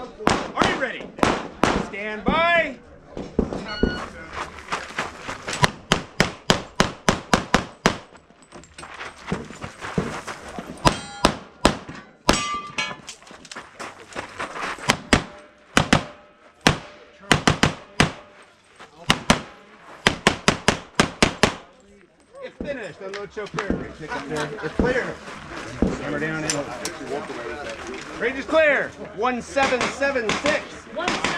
Are you ready? Stand by. Finished. Unload choke clear. Pick up there. It's clear. Hammer down in. Range is clear. 1776.